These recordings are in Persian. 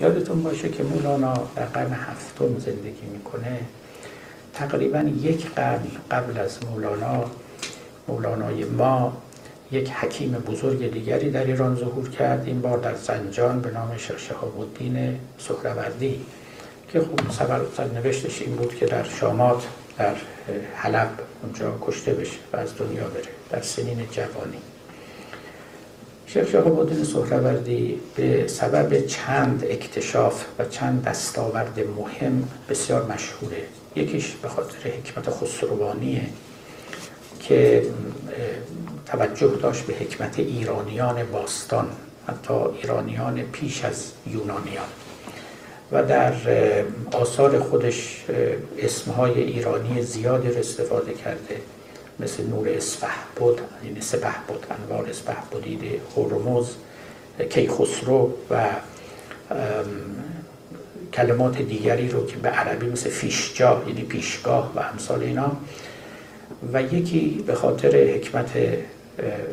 یادتون باشه که مولانا در قرن هفتم زندگی می‌کنه. تقریبا یک قرن قبل از مولانا مولانای ما یک حکیم بزرگ دیگری در ایران ظهور کرد. این بار در زنجان به نام شهاب الدین سهروردی که خب سبب نوشتش این بود که در شامات در حلب اونجا کشته بشه و از دنیا بره در سنین جوانی. شیخ شهاب الدین سهروردی به سبب چند اکتشاف و چند دستاورد مهم بسیار مشهوره. یکیش به خاطر حکمت خسروانیه که توجه داشت به حکمت ایرانیان باستان حتی ایرانیان پیش از یونانیان. و در آثار خودش اسمهای ایرانی زیادی استفاده کرده. مثل نور اسفه بود یعنی سپه بود انوار اسفه بودیده هرمز کیخسرو و کلمات دیگری رو که به عربی مثل فیشجا یعنی پیشگاه و امثال اینا. و یکی به خاطر حکمت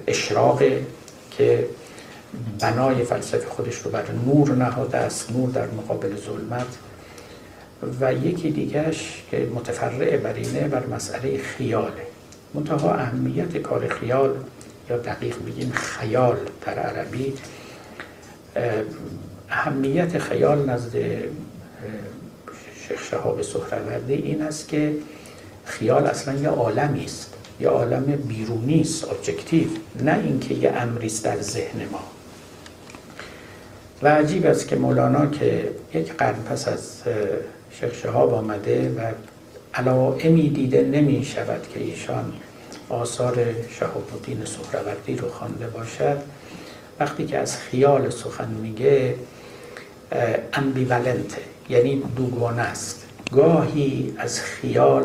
اشراق که بنای فلسفه خودش رو بر نور نهاده است نور در مقابل ظلمت. و یکی دیگرش که متفرع بر اینه بر مسئله خیاله. منتها اهمیت کار خیال یا دقیق بگیم خیال در عربی. اهمیت خیال نزد شیخ شهاب سهروردی این است که خیال اصلا یه عالمی است یه عالم بیرونی است ابجکتیو نه اینکه یه امری است در ذهن ما. و عجیب است که مولانا که یک قرن پس از شیخ شهاب آمده و علائمی دیده نمی شود که ایشان آثار شهاب الدین سهروردی رو خوانده باشد. وقتی که از خیال سخن میگه امبیولنته یعنی دوگانه است. گاهی از خیال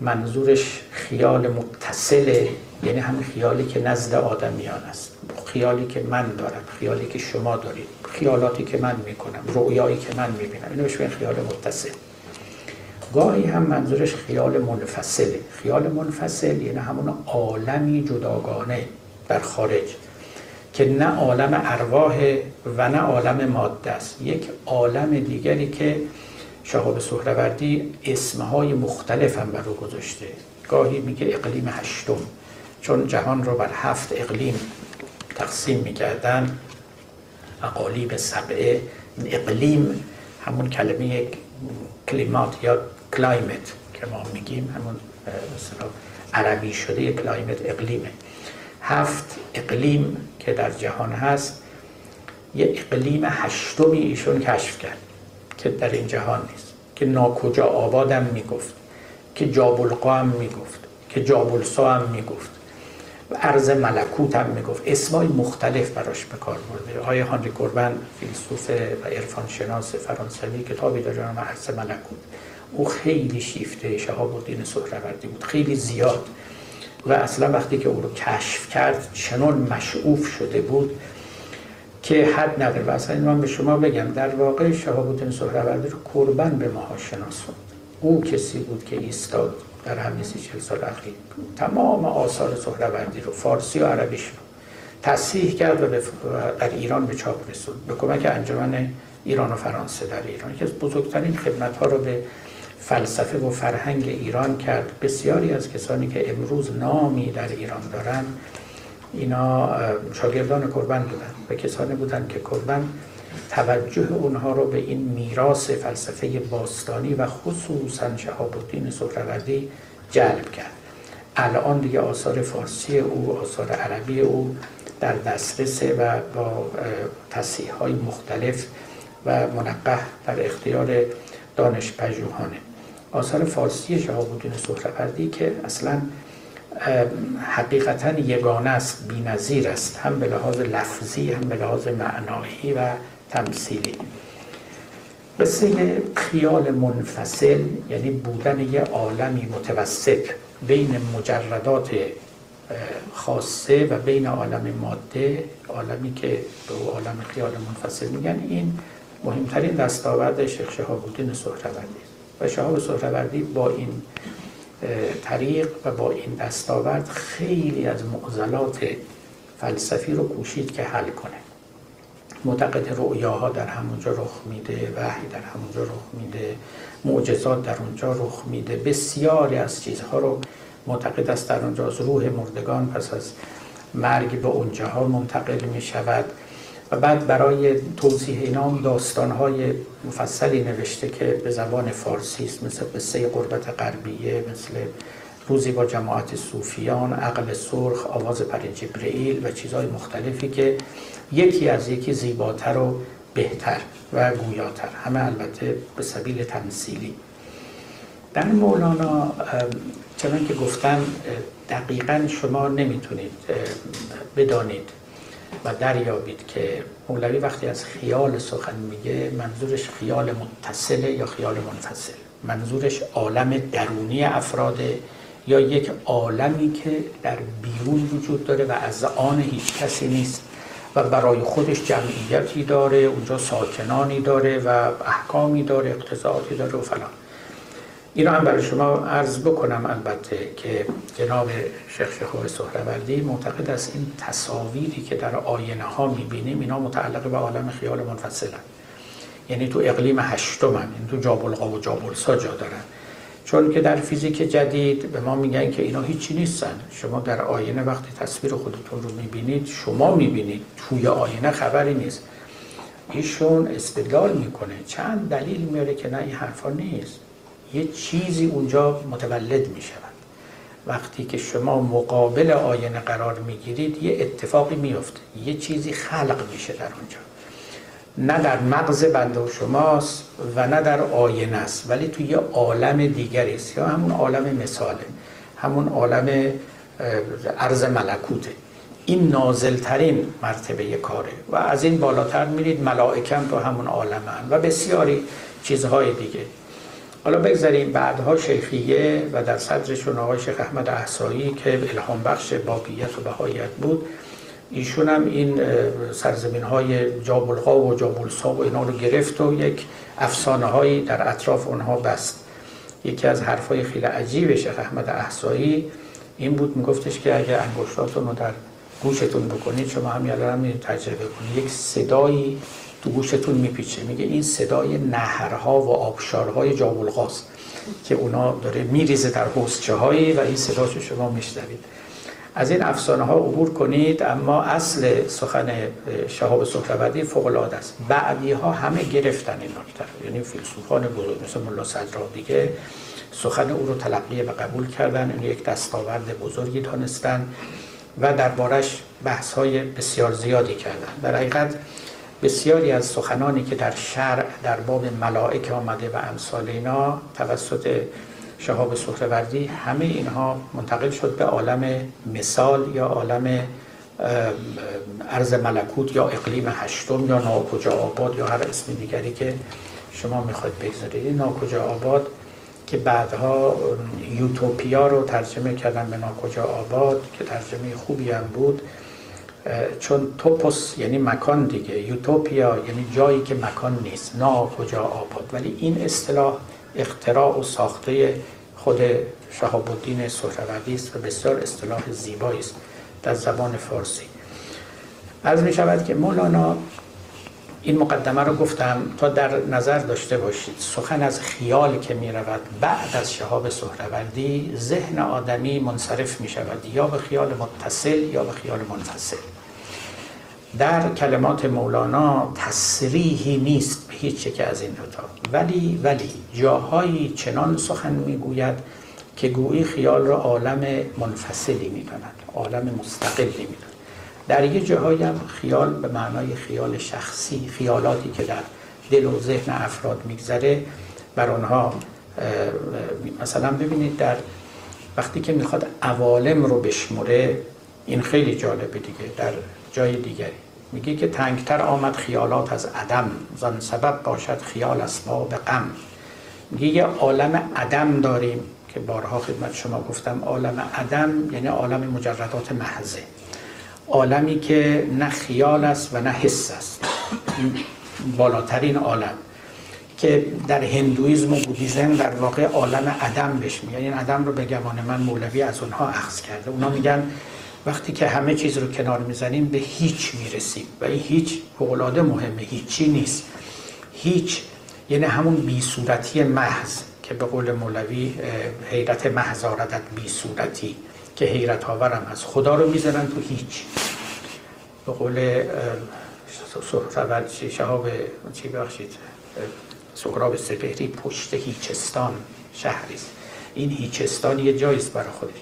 منظورش خیال متصله یعنی همین خیالی که نزد آدمیان است. خیالی که من دارم خیالی که شما دارید خیالاتی که من می‌کنم رویایی که من می‌بینم اینو بهش خیال متصل. گاهی هم منظورش خیال منفصله. خیال منفصل یعنی همون عالمی جداگانه در خارج که نه عالم ارواح و نه عالم ماده است. یک عالم دیگری که شهاب سهروردی اسمهای مختلف هم بر رو گذاشته. گاهی میگه اقلیم هشتم. چون جهان رو بر هفت اقلیم تقسیم می‌کردن. اقالیم سبعه. اقلیم همون کلمه climat یا climate که ما میگیم همون عربی شده climate اقلیمه هفت اقلیم که در جهان هست یه اقلیم هشتمی ایشون کشف کرد که در این جهان نیست. که ناکجا آبادم می‌گفت که جابلقا هم می‌گفت که جابلسا هم می‌گفت و عرض ملکوت هم می‌گفت. اسمای مختلف براش به کار برده. آقای هانری کوربن فیلسوف و عرفان شناس فرانسوی کتابی داره نام عرض ملکوت. او خیلی شیفته شهاب الدین سهروردی بود خیلی زیاد. و اصلا وقتی که او رو کشف کرد چنان مشعوف شده بود که حد نداره. و اصلا من به شما بگم در واقع شهاب الدین سهروردی رو قربان به ماها شناسون او کسی بود که ایستاد در همین سی چل سال اخیر. تمام آثار سهروردی رو فارسی و عربیش رو تصحیح کرد و در ایران به چاپ رسوند. به کمک انجمن ایران و فرانسه در ایران. که از بزرگترین خدمت ها رو به فلسفه و فرهنگ ایران کرد. بسیاری از کسانی که امروز نامی در ایران دارن اینا شاگردان قربان بودن. و کسانی بودن که قربان توجه اونها رو به این میراث فلسفه باستانی و خصوصا شهاب الدین سهروردی جلب کرد. الان دیگه آثار فارسی او آثار عربی او در دسترسه و با تصحیح های مختلف و منقه در اختیار دانش پژوهانه آثار فارسی شهاب الدین سهروردی که اصلا حقیقتا یگانه است بی‌نظیر است هم به لحاظ لفظی هم به لحاظ معنایی و تمثیلی. قصه خیال منفصل یعنی بودن یه عالمی متوسط بین مجردات خاصه و بین عالم ماده عالمی که به عالم خیال منفصل میگن این مهمترین دستاورد شیخ شهاب الدین سهروردی و شهاب سهروردی با این طریق و با این دستاورد خیلی از معضلات فلسفی رو کوشید که حل کنه. معتقد رؤیاها در همونجا رخ میده وحی در همونجا رخ میده معجزات در اونجا رخ میده. بسیاری از چیزها رو معتقد است در اونجا از روح مردگان پس از مرگ به اونجاها منتقل می شود و بعد برای توضیح اینا داستانهای مفصلی نوشته که به زبان فارسی است مثل قصه قربت غربیه مثل روزی با جماعت صوفیان عقل سرخ آواز پر جبرئیل و چیزهای مختلفی که یکی از یکی زیباتر و بهتر و گویاتر. همه البته به سبیل تمثیلی. در مولانا چنان که گفتم دقیقا شما نمی‌تونید بدانید و دریابید که مولوی وقتی از خیال سخن میگه منظورش خیال متصله یا خیال منفصل؟ منظورش عالم درونی افراده یا یک عالمی که در بیرون وجود داره و از آن هیچ کسی نیست و برای خودش جمعیتی داره اونجا ساکنانی داره و احکامی داره اقتضاعاتی داره و فلان. این هم برای شما عرض بکنم البته که جناب شیخ شیخور سهروردی معتقد است این تصاویری که در آینه ها می‌بینیم اینا متعلق به عالم خیال منفصلن. یعنی تو اقلیم هشتم هم این تو جابلقا و جابلسا جا دارن. چون که در فیزیک جدید به ما میگن که اینا هیچی نیستن. شما در آینه وقتی تصویر خودتون رو می‌بینید شما می‌بینید. توی آینه خبری نیست. ایشون استدلال می‌کنه. چند دلیل میاره که نه این حرفا نیست. یه چیزی اونجا متولد می شود وقتی که شما مقابل آینه قرار می‌گیرید یه اتفاقی میفته یه چیزی خلق میشه در اونجا. نه در مغز بنده شماست و نه در آینه است. ولی توی یه عالم دیگری است. یا همون عالم مثاله. همون عالم عرض ملکوته. این نازلترین مرتبه کاره. و از این بالاتر میرید ملائکم تو همون عالمن و بسیاری چیزهای دیگه. حالا بگذاریم بعدها شیخیه و در صدرشون آقای شیخ احمد احسایی که الهام بخش بابیت و بهایت بود ایشون هم این سرزمین های جابلغا و جابلسا و اینا رو گرفت و یک افسانه هایی در اطراف اونها بست. یکی از حرفای خیلی عجیب شیخ احمد احسایی این بود میگفتش که اگه انگشتاتون رو در گوشتون بکنید شما هم یادم هم تجربه کنید. یک صدایی تو گوشتون میپیچه. میگه این صدای نهرها و آبشارهای جابلغاست که اونا داره میریزه در حوزچه هایی و این صداشو شما میشنوید. از این افسانه ها عبور کنید اما اصل سخن شهاب سهروردی فوق العاده است. بعدی ها همه گرفتن این نکته یعنی فیلسوفان بزرگ مثل ملا صدرا دیگه سخن او رو تلقی و قبول کردن. این یک دستاورد بزرگی دانستن و دربارش بحث های بسیار زیادی کردن. در حقیقت بسیاری از سخنانی که در شرع در باب ملائک آمده و امثال اینا توسط شهاب سهروردی همه اینها منتقل شد به عالم مثال یا عالم عرض ملکوت یا اقلیم هشتم یا ناکجا آباد یا هر اسم دیگری که شما می‌خواید بگذارید. این ناکجا آباد که بعدها یوتوپیا رو ترجمه کردن به ناکجا آباد که ترجمه خوبی هم بود. چون توپوس یعنی مکان دیگه. یوتوپیا یعنی جایی که مکان نیست. نا کجا آباد. ولی این اصطلاح اختراع و ساخته خود شهاب الدین سهروردی است و بسیار اصطلاح زیبایی است در زبان فارسی. از می شود که مولانا این مقدمه رو گفتم تا در نظر داشته باشید. سخن از خیال که می رود بعد از شهاب سهروردی ذهن آدمی منصرف می شود یا به خیال متصل یا به خیال منفصل. در کلمات مولانا تصریحی نیست به هیچ که از این دوتا ولی ولی جاهایی چنان سخن می‌گوید که گویی خیال را عالم منفصلی می‌داند عالم مستقلی می‌داند. در یه جاهایی هم خیال به معنای خیال شخصی خیالاتی که در دل و ذهن افراد میگذره بر آنها مثلا ببینید در وقتی که می‌خواد عوالم رو بشمره این خیلی جالبه دیگه در جای دیگری. میگه که تنگتر آمد خیالات از عدم زن سبب باشد خیال اسباب غم. میگه یه عالم عدم داریم که بارها خدمت شما گفتم عالم عدم یعنی عالم مجردات محضه. عالمی که نه خیال است و نه حس است. بالاترین عالم. که در هندویزم و بودیزم در واقع عالم عدم بهش میگن. این عدم رو به گمان من مولوی از اونها اخذ کرده. اونا میگن وقتی که همه چیز رو کنار می‌زنیم به هیچ می‌رسیم و این هیچ فوقلاده مهمه هیچی نیست. هیچ یعنی همون بی صورتی محض که به قول مولوی حیرت محض آردت بی صورتی که حیرت آورم از خدا رو می‌زنن تو هیچ. به قول شهاب چی بخشید سقراب سپهری پشت هیچستان شهریست این هیچستان یه جاییست برای خودش.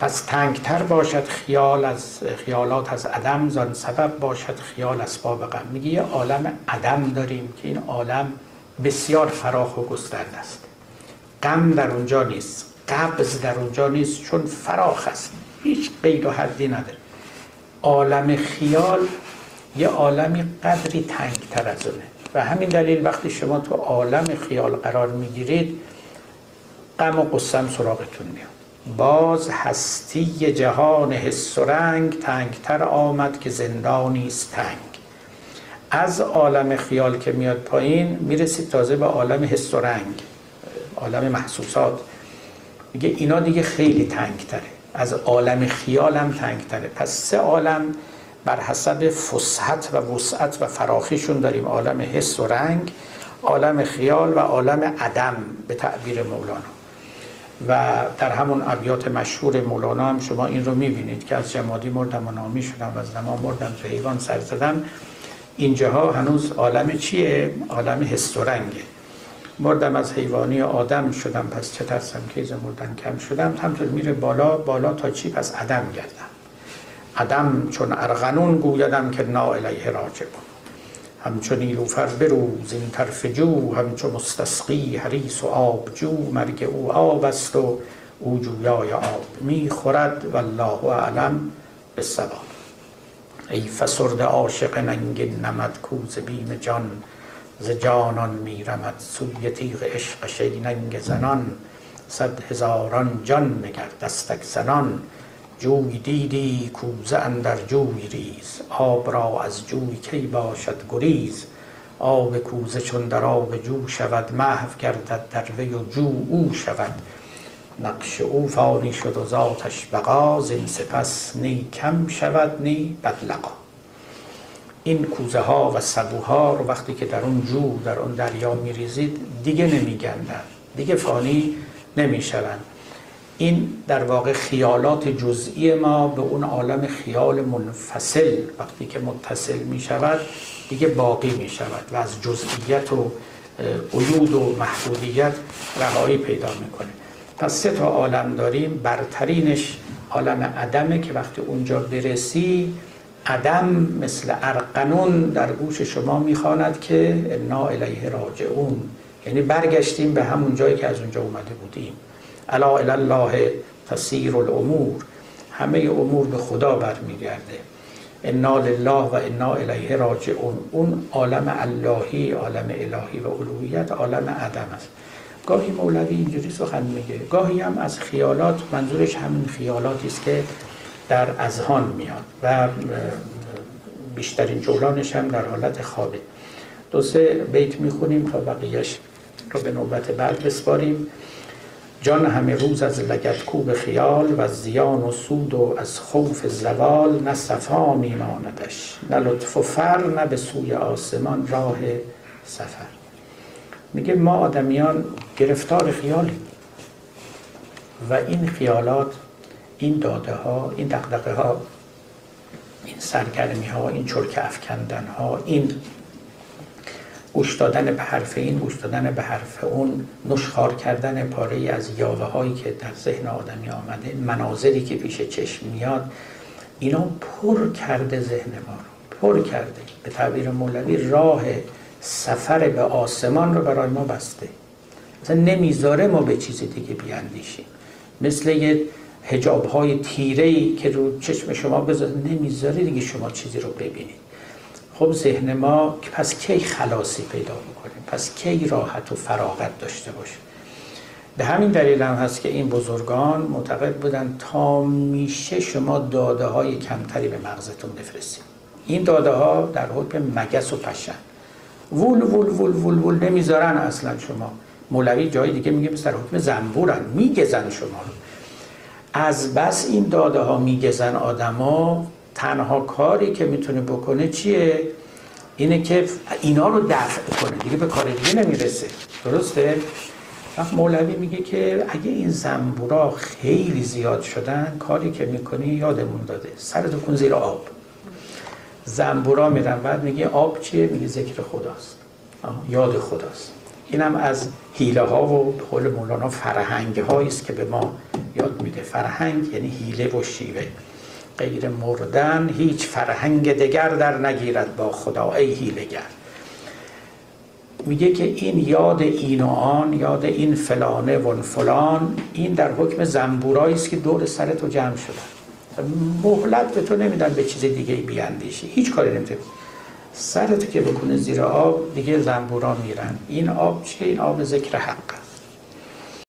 پس تنگتر باشد خیال از خیالات از عدم زان سبب باشد خیال اسباب غم. میگه یه عالم عدم داریم که این عالم بسیار فراخ و گسترده است. غم در اونجا نیست. قبض در اونجا نیست چون فراخ است. هیچ قید و حدی نداره. عالم خیال یه عالمی قدری تنگتر از اونه. و همین دلیل وقتی شما تو عالم خیال قرار می‌گیرید غم و قسم سراغتون میاد. باز هستی جهان حس و رنگ تنگتر آمد که زندانی است تنگ. از عالم خیال که میاد پایین می‌رسید تازه به عالم حس و رنگ. عالم محسوسات. میگه اینا دیگه خیلی تنگتره. از عالم خیال هم تنگتره. پس سه عالم بر حسب فسحت و وسعت و فراخیشون داریم. عالم حس و رنگ عالم خیال و عالم عدم به تعبیر مولانا. و در همون ابیات مشهور مولانا هم شما این رو می‌بینید که از جمادی مردم و نامی شدم و از نما مردم به حیوان سر زدم اینجاها هنوز عالم چیه؟ عالم حس و رنگه. مردم از حیوانی آدم شدم پس چه ترسم که مردن کم شدم. همطور میره بالا بالا تا چی؟ پس عدم گردم. عدم چون ارغنون گویدم که نا الیه راجب همچون نیلوفر بروز این طرف جو همچون مستسقی حریس و آب جو مرگ او آب است و او جویای آب می خورد والله اعلم به ای فسرد عاشق ننگ نمد کوز بیم جان ز جانان میرمد سوی تیغ عشق شیننگ زنان صد هزاران نگر دستک زنان. جوی دیدی کوزه اندر جوی ریز آب را از جوی کی باشد گریز. آب کوزه چون در آب جو شود محو گردد در وی و جو او شود. نقش او فانی شد و ذاتش بقا زین سپس نی کم شود نی بدلقا. این کوزه ها و سبوها رو وقتی که در اون جو در اون دریا میریزید دیگه نمیگندن. دیگه فانی نمی‌شوند. این در واقع خیالات جزئی ما به اون عالم خیال منفصل وقتی که متصل می شود دیگه باقی می شود و از جزئیت و قیود و محدودیت رهایی پیدا می‌کنه. پس سه تا عالم داریم. برترینش عالم عدمه که وقتی اونجا برسی عدم مثل ارقنون در گوش شما می‌خواند که انا الیه راجعون یعنی برگشتیم به همون جایی که از اونجا اومده بودیم. الا الله تسیر الامور همه امور به خدا برمیگرده. انا لله و انا الیه راجعون اون عالم اللهی عالم الهی و الوهیت عالم عدم است. گاهی مولوی اینجوری سخن میگه. گاهی هم از خیالات منظورش همین خیالاتی است که در اذهان میاد و بیشترین جولانش هم در حالت خوابه. دو سه بیت می‌خونیم تا بقیهش رو به نوبت بعد بسپاریم. جان همه روز از لگت کوب خیال و زیان و سود و از خوف زوال نه صفا میماندش نه لطف و فر نه به سوی آسمان راه سفر. میگه ما آدمیان گرفتار خیالیم و این خیالات این داده ها این دقدقه ها این سرگرمی ها این چرک افکندن ها این گوش دادن به حرف این گوش به حرف اون نشخار کردن پاره از یاوه هایی که در ذهن آدمی آمده مناظری که پیش چشم میاد اینا پر کرده ذهن ما رو پر کرده. به تعبیر مولوی راه سفر به آسمان رو برای ما بسته. مثلا نمی‌ذاره ما به چیز دیگه بیاندیشیم. مثل یه هجاب های تیره که رو چشم شما بذاره نمی‌ذاره دیگه شما چیزی رو ببینید. خب ذهن ما پس کی خلاصی پیدا می‌کنیم پس کی راحت و فراغت داشته باشیم به همین دلیل هم هست که این بزرگان معتقد بودن تا میشه شما داده های کمتری به مغزتون بفرستیم این داده ها در حکم مگس و پشن. وول وول وول وول وول نمی‌ذارن اصلا شما. مولوی جای دیگه میگه در حکم زنبورن. میگزن شما. از بس این داده ها میگزن آدما تنها کاری که می‌تونه بکنه چیه؟ اینه که اینا رو دفع کنه. دیگه به کار دیگه نمی‌رسه. درسته؟ وقت مولوی میگه که اگه این زنبورا خیلی زیاد شدن کاری که می‌کنی یادمون داده. سرتو کن زیر آب. زنبورا میرن بعد میگه آب چیه؟ میگه ذکر خداست. یاد خداست. اینم از حیله ها و قول مولانا فرهنگ هایی است که به ما یاد میده. فرهنگ یعنی حیله و شیوه. غیر مردن هیچ فرهنگ دگر در نگیرد با خدا ای حیلهگر. میگه که این یاد این و آن یاد این فلانه و فلان این در حکم زنبورایی است که دور سر تو جمع شدن مهلت به تو نمیدن به چیز دیگه بیاندیشی. هیچ کاری نمی‌تونی سرت که بکنه زیر آب دیگه زنبورا میرن. این آب چیه؟ این آب ذکر حق